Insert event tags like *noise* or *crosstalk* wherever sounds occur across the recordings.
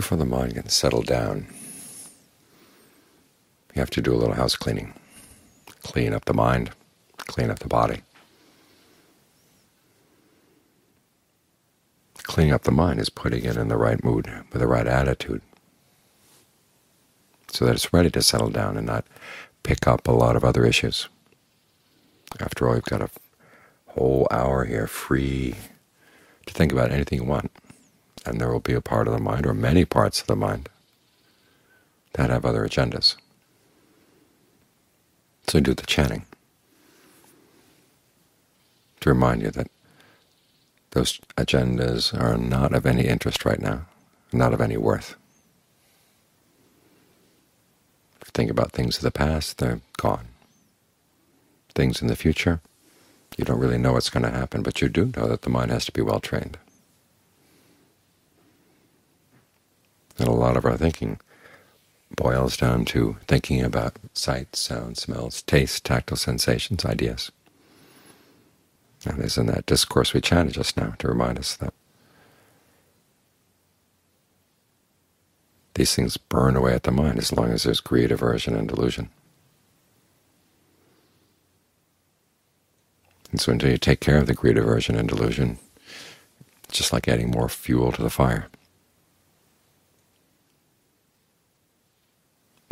before the mind can settle down, you have to do a little house cleaning. Clean up the mind, clean up the body. Cleaning up the mind is putting it in the right mood, with the right attitude, so that it's ready to settle down and not pick up a lot of other issues. After all, you've got a whole hour here free to think about anything you want, and there will be a part of the mind, or many parts of the mind, that have other agendas. So do the chanting to remind you that those agendas are not of any interest right now, not of any worth. If you think about things of the past, they're gone. Things in the future, you don't really know what's going to happen, but you do know that the mind has to be well trained. And a lot of our thinking boils down to thinking about sights, sounds, smells, tastes, tactile sensations, ideas. And there's in that discourse we chanted just now to remind us that these things burn away at the mind as long as there's greed, aversion, and delusion. And so until you take care of the greed, aversion, and delusion, it's just like adding more fuel to the fire.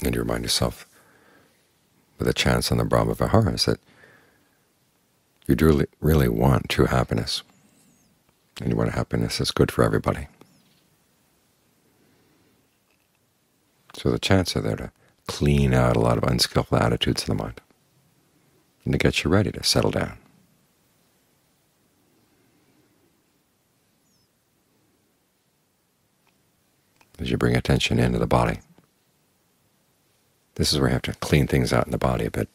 And you remind yourself with a chance on the Brahma Viharas that you do really, really want true happiness, and you want a happiness that's good for everybody. So the chants are there to clean out a lot of unskillful attitudes in the mind and to get you ready to settle down. As you bring attention into the body, this is where you have to clean things out in the body a bit.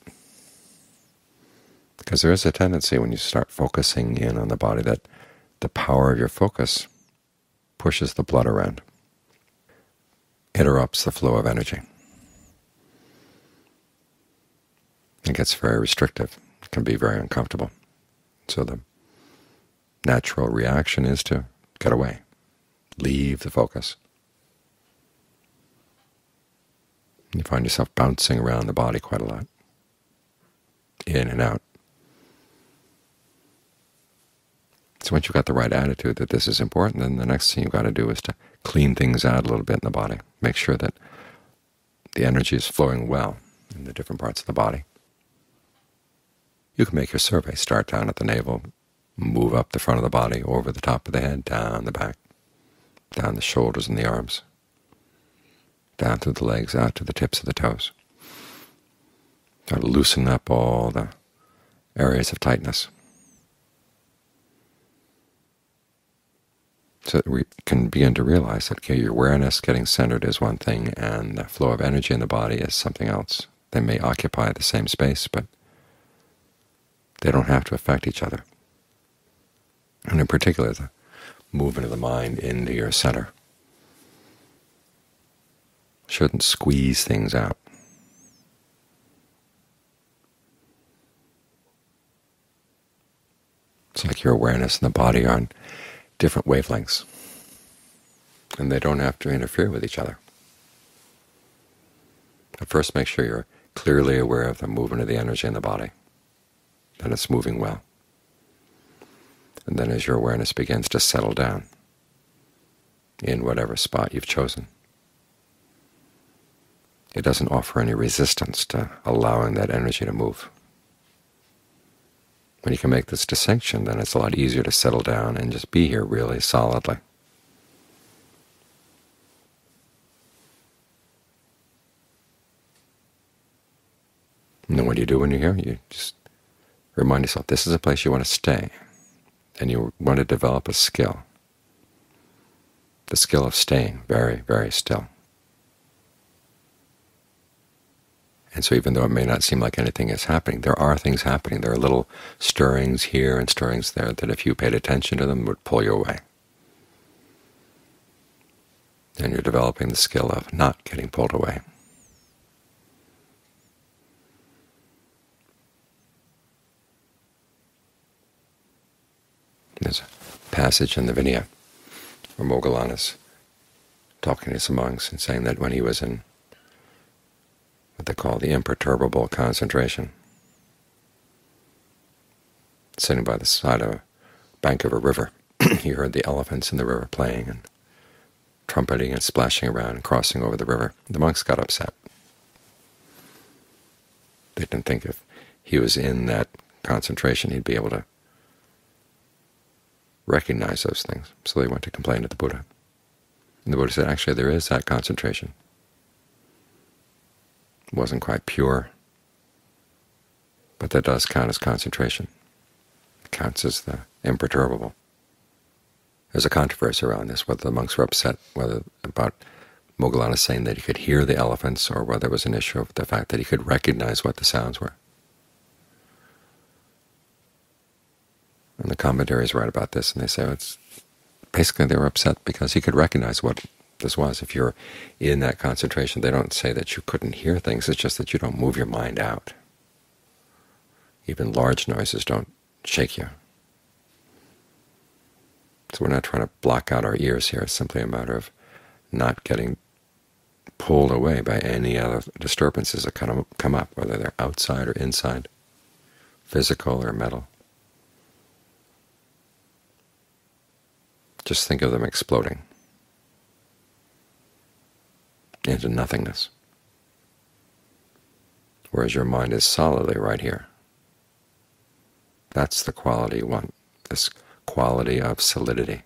Because there is a tendency when you start focusing in on the body that the power of your focus pushes the blood around, interrupts the flow of energy. It gets very restrictive. It can be very uncomfortable. So the natural reaction is to get away, leave the focus. You find yourself bouncing around the body quite a lot, in and out. So once you've got the right attitude that this is important, then the next thing you've got to do is to clean things out a little bit in the body. Make sure that the energy is flowing well in the different parts of the body. You can make your survey. Start down at the navel, move up the front of the body, over the top of the head, down the back, down the shoulders and the arms, down through the legs, out to the tips of the toes. Try to loosen up all the areas of tightness. So that we can begin to realize that okay, your awareness getting centered is one thing, and the flow of energy in the body is something else. They may occupy the same space, but they don't have to affect each other. And in particular, the movement of the mind into your center shouldn't squeeze things out. It's like your awareness and the body are on different wavelengths, and they don't have to interfere with each other. But first make sure you're clearly aware of the movement of the energy in the body, that it's moving well. And then as your awareness begins to settle down in whatever spot you've chosen, it doesn't offer any resistance to allowing that energy to move. When you can make this distinction, then it's a lot easier to settle down and just be here really solidly. And then what do you do when you're here? You just remind yourself this is a place you want to stay, and you want to develop a skill, the skill of staying very, very still. And so even though it may not seem like anything is happening, there are things happening. There are little stirrings here and stirrings there that if you paid attention to them would pull you away. And you're developing the skill of not getting pulled away. There's a passage in the Vinaya where Moggallana is talking to some monks and saying that when he was in what they call the imperturbable concentration, sitting by the side of a bank of a river, *clears throat* he heard the elephants in the river playing and trumpeting and splashing around and crossing over the river. The monks got upset. They didn't think if he was in that concentration he'd be able to recognize those things. So they went to complain to the Buddha. And the Buddha said, actually, there is that concentration. Wasn't quite pure, but that does count as concentration. It counts as the imperturbable. There's a controversy around this, whether the monks were upset whether about Moggallana saying that he could hear the elephants, or whether it was an issue of the fact that he could recognize what the sounds were. And the commentaries write about this, and they say it's basically they were upset because he could recognize what this was. If you're in that concentration, they don't say that you couldn't hear things. It's just that you don't move your mind out. Even large noises don't shake you. So we're not trying to block out our ears here. It's simply a matter of not getting pulled away by any other disturbances that kind of come up, whether they're outside or inside, physical or mental. Just think of them exploding into nothingness, whereas your mind is solidly right here. That's the quality you want, this quality of solidity.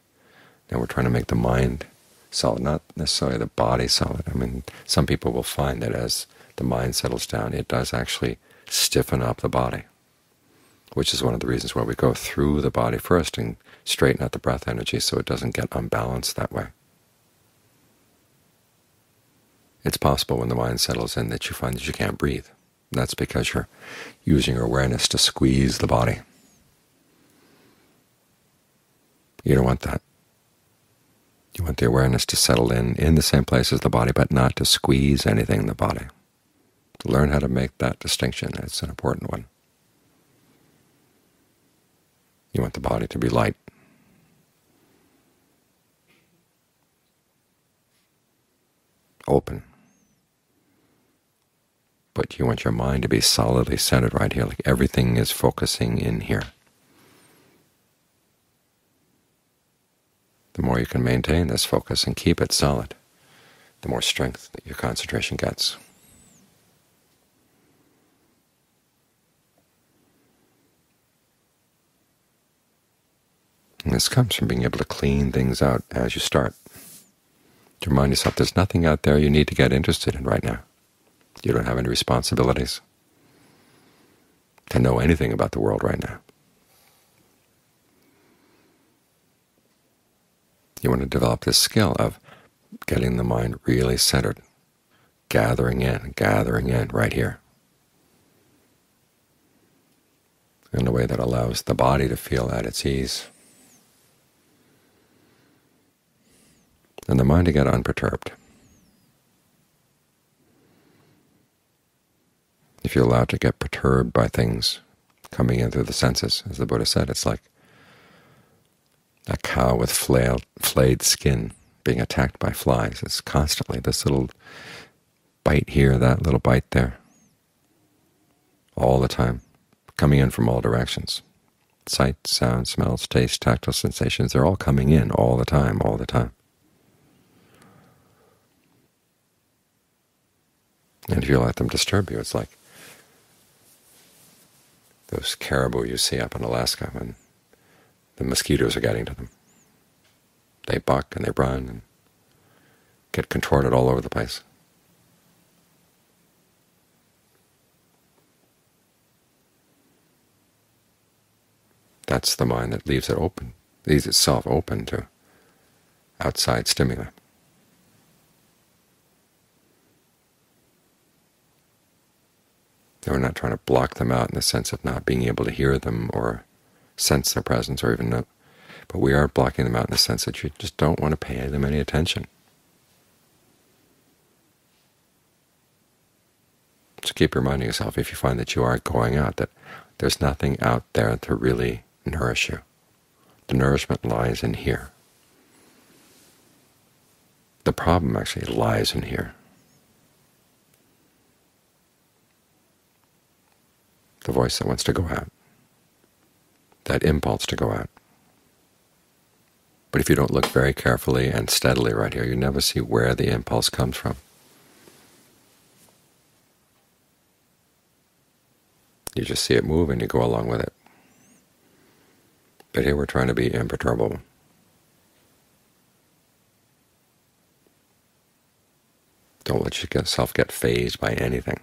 Now we're trying to make the mind solid, not necessarily the body solid. I mean, some people will find that as the mind settles down, it does actually stiffen up the body which is one of the reasons why we go through the body first and straighten out the breath energy so it doesn't get unbalanced that way. It's possible when the mind settles in that you find that you can't breathe. That's because you're using your awareness to squeeze the body. You don't want that. You want the awareness to settle in in the same place as the body, but not to squeeze anything in the body. To learn how to make that distinction. It's an important one. You want the body to be light. Open. But you want your mind to be solidly centered right here, like everything is focusing in here. The more you can maintain this focus and keep it solid, the more strength that your concentration gets. And this comes from being able to clean things out as you start. To remind yourself there's nothing out there you need to get interested in right now. You don't have any responsibilities to know anything about the world right now. You want to develop this skill of getting the mind really centered, gathering in, gathering in right here, in a way that allows the body to feel at its ease. And the mind to get unperturbed. If you're allowed to get perturbed by things coming in through the senses, as the Buddha said, it's like a cow with flailed, flayed skin being attacked by flies. It's constantly this little bite here, that little bite there, all the time, coming in from all directions. Sight, sound, smells, taste, tactile sensations, they're all coming in all the time, all the time. And if you let them disturb you, it's like those caribou you see up in Alaska when the mosquitoes are getting to them. They buck and they run and get contorted all over the place. That's the mind that leaves it open, leaves itself open to outside stimuli. We're not trying to block them out in the sense of not being able to hear them or sense their presence or even know, but we are blocking them out in the sense that you just don't want to pay them any attention. So keep reminding yourself, if you find that you are going out, that there's nothing out there to really nourish you. The nourishment lies in here. the problem actually lies in here. The voice that wants to go out, that impulse to go out. But if you don't look very carefully and steadily right here, you never see where the impulse comes from. You just see it move and you go along with it. But here we're trying to be imperturbable. Don't let yourself get fazed by anything.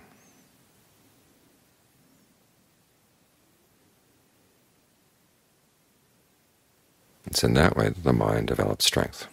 It's in that way the mind develops strength.